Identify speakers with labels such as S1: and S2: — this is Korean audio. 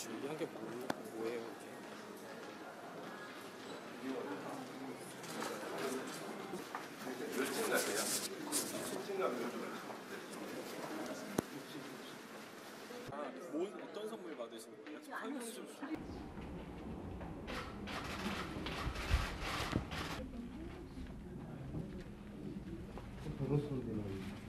S1: 준비한 게 뭐, 뭐예요? 멸치인 아, 뭐, 어떤 선물 받으신 거예요? 설명 좀 주세요. 그렇습니다.